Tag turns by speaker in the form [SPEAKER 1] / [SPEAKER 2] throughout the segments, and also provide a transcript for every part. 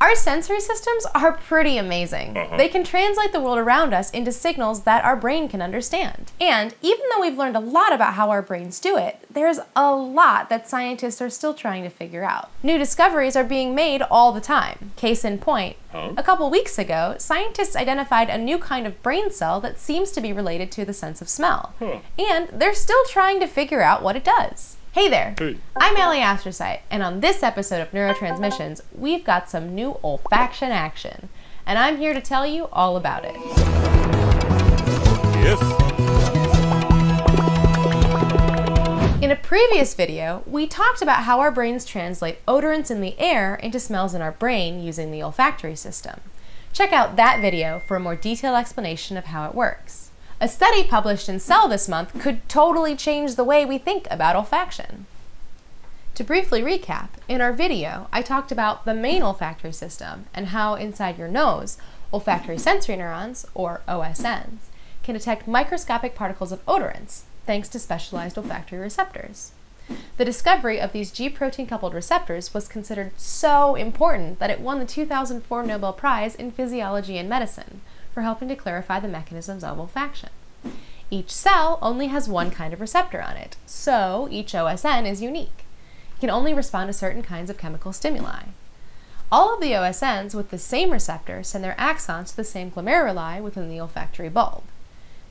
[SPEAKER 1] Our sensory systems are pretty amazing.
[SPEAKER 2] Uh-huh.
[SPEAKER 1] They can translate the world around us into signals that our brain can understand. And even though we've learned a lot about how our brains do it, there's a lot that scientists are still trying to figure out. New discoveries are being made all the time. Case in point,
[SPEAKER 2] Huh?
[SPEAKER 1] a couple weeks ago, scientists identified a new kind of brain cell that seems to be related to the sense of smell.
[SPEAKER 2] Huh.
[SPEAKER 1] And they're still trying to figure out what it does. Hey there!
[SPEAKER 2] Hey.
[SPEAKER 1] I'm Alie Astrocyte, and on this episode of Neurotransmissions, we've got some new olfaction action. And I'm here to tell you all about it.
[SPEAKER 2] Yes.
[SPEAKER 1] In a previous video, we talked about how our brains translate odorants in the air into smells in our brain using the olfactory system. Check out that video for a more detailed explanation of how it works. A study published in Cell this month could totally change the way we think about olfaction. To briefly recap, in our video, I talked about the main olfactory system and how inside your nose, olfactory sensory neurons, or OSNs, can detect microscopic particles of odorants thanks to specialized olfactory receptors. The discovery of these G protein coupled receptors was considered so important that it won the 2004 Nobel Prize in Physiology and Medicine for helping to clarify the mechanisms of olfaction. Each cell only has one kind of receptor on it, so each OSN is unique. It can only respond to certain kinds of chemical stimuli. All of the OSNs with the same receptor send their axons to the same glomeruli within the olfactory bulb.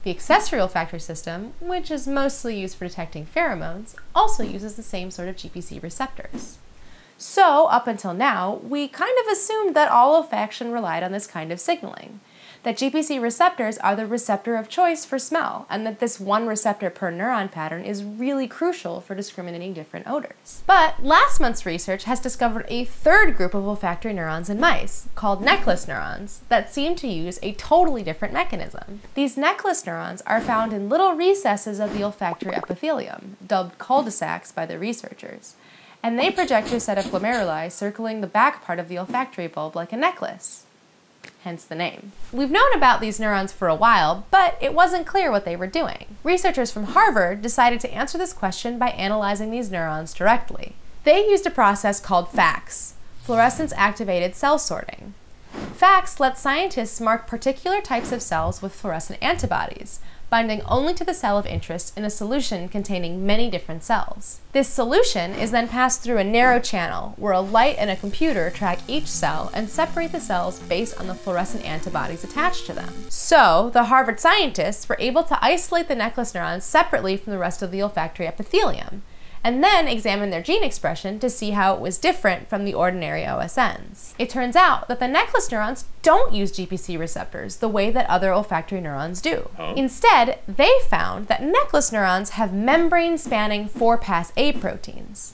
[SPEAKER 1] The accessory olfactory system, which is mostly used for detecting pheromones, also uses the same sort of GPC receptors. So, up until now, we kind of assumed that all olfaction relied on this kind of signaling. That GPC receptors are the receptor of choice for smell, and that this one receptor per neuron pattern is really crucial for discriminating different odors. But last month's research has discovered a third group of olfactory neurons in mice, called necklace neurons, that seem to use a totally different mechanism. These necklace neurons are found in little recesses of the olfactory epithelium, dubbed cul-de-sacs by the researchers and they project a set of glomeruli circling the back part of the olfactory bulb like a necklace. Hence the name. We've known about these neurons for a while, but it wasn't clear what they were doing. Researchers from Harvard decided to answer this question by analyzing these neurons directly. They used a process called FACS, fluorescence activated cell sorting. FACS lets scientists mark particular types of cells with fluorescent antibodies, binding only to the cell of interest in a solution containing many different cells. This solution is then passed through a narrow channel where a light and a computer track each cell and separate the cells based on the fluorescent antibodies attached to them. So, the Harvard scientists were able to isolate the necklace neurons separately from the rest of the olfactory epithelium and then examine their gene expression to see how it was different from the ordinary OSNs. It turns out that the necklace neurons don't use GPC receptors the way that other olfactory neurons do.
[SPEAKER 2] Huh?
[SPEAKER 1] Instead, they found that necklace neurons have membrane spanning 4 pass A proteins.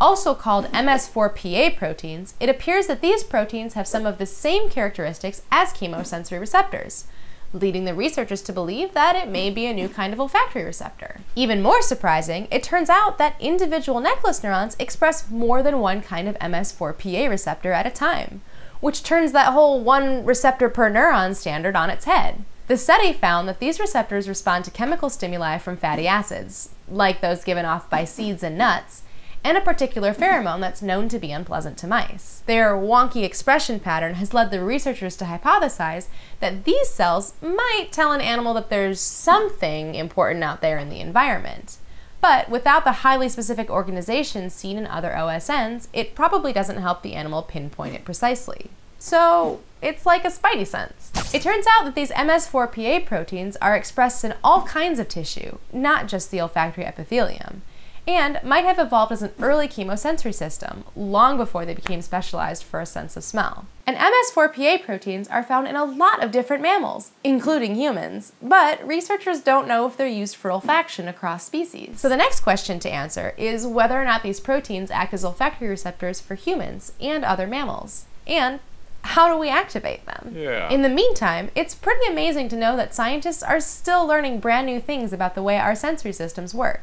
[SPEAKER 1] Also called MS4PA proteins, it appears that these proteins have some of the same characteristics as chemosensory receptors leading the researchers to believe that it may be a new kind of olfactory receptor. Even more surprising, it turns out that individual necklace neurons express more than one kind of MS4PA receptor at a time, which turns that whole one receptor per neuron standard on its head. The study found that these receptors respond to chemical stimuli from fatty acids, like those given off by seeds and nuts, and a particular pheromone that's known to be unpleasant to mice. Their wonky expression pattern has led the researchers to hypothesize that these cells might tell an animal that there's something important out there in the environment. But without the highly specific organization seen in other OSNs, it probably doesn't help the animal pinpoint it precisely. So, it's like a spidey sense. It turns out that these MS4PA proteins are expressed in all kinds of tissue, not just the olfactory epithelium and might have evolved as an early chemosensory system, long before they became specialized for a sense of smell. And MS4PA proteins are found in a lot of different mammals, including humans, but researchers don't know if they're used for olfaction across species. So the next question to answer is whether or not these proteins act as olfactory receptors for humans and other mammals. And how do we activate them?
[SPEAKER 2] Yeah.
[SPEAKER 1] In the meantime, it's pretty amazing to know that scientists are still learning brand new things about the way our sensory systems work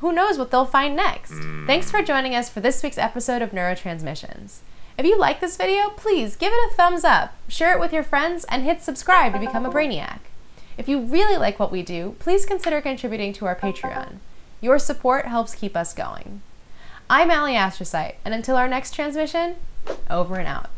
[SPEAKER 1] who knows what they'll find next? Thanks for mm. joining us for this week's episode of Neurotransmissions. If you like this video, please give it a thumbs up, share it with your friends, and hit subscribe to become a Brainiac. If you really like what we do, please consider contributing to our Patreon. Your support helps keep us going. I'm Alie Astrocyte, and until our next transmission, over and out.